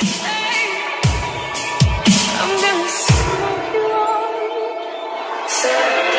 I'm gonna smoke you on.